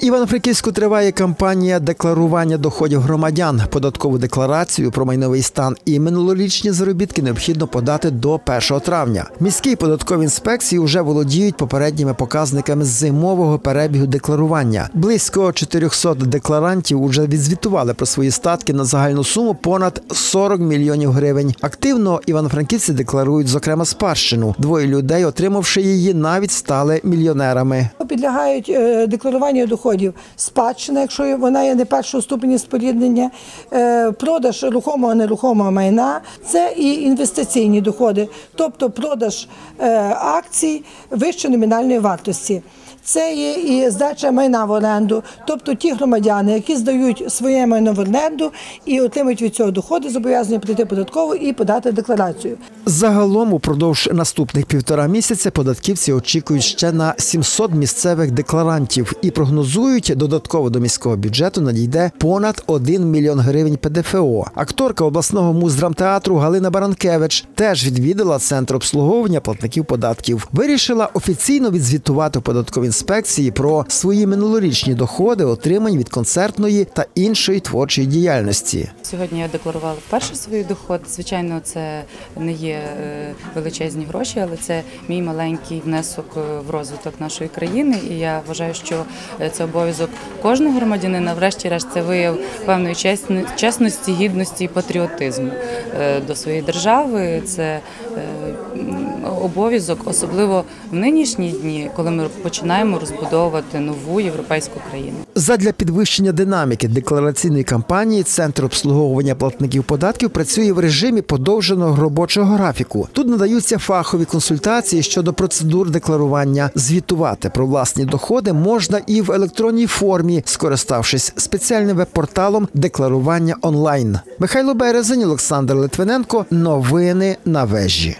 Івано-Франківську триває кампанія декларування доходів громадян. Податкову декларацію про майновий стан і минулорічні заробітки необхідно подати до 1 травня. Міські податкові інспекції вже володіють попередніми показниками зимового перебігу декларування. Близько 400 декларантів уже відзвітували про свої статки на загальну суму понад 40 мільйонів гривень. Активно івано-франківці декларують, зокрема, спадщину. Двоє людей, отримавши її, навіть стали мільйонерами. Підлягають е, декларуванню доходів спадщина, якщо вона є не першого ступені споріднення, е, продаж рухомого нерухомого майна, це і інвестиційні доходи, тобто продаж е, акцій вищої номінальної вартості. Це є і здача майна в оренду, тобто ті громадяни, які здають своє майно в оренду і отримують від цього доходи, зобов'язані прийти податкову і подати декларацію. Загалом упродовж наступних півтора місяця податківці очікують ще на 700 місцевих декларантів і прогнозують, додатково до міського бюджету надійде понад 1 мільйон гривень ПДФО. Акторка обласного муздрамтеатру Галина Баранкевич теж відвідала центр обслуговування платників податків. Вирішила офіційно відзвітувати в інспекції про свої минулорічні доходи, отримані від концертної та іншої творчої діяльності. Сьогодні я декларувала вперше свій доход. Звичайно, це не є е, величезні гроші, але це мій маленький внесок е, в розвиток нашої країни. І я вважаю, що е, це обов'язок кожного громадянина. Врешті-решт, це вияв певної чесності, гідності і патріотизму до своєї держави. Це обов'язок, особливо в нинішні дні, коли ми починаємо розбудовувати нову європейську країну. Задля підвищення динаміки деклараційної кампанії центр обслуговування платників податків працює в режимі подовженого робочого графіку. Тут надаються фахові консультації щодо процедур декларування. Звітувати про власні доходи можна і в електронній формі, скориставшись спеціальним веб-порталом декларування онлайн. Михайло Березень, Олександр Литвиненко. Новини на вежі.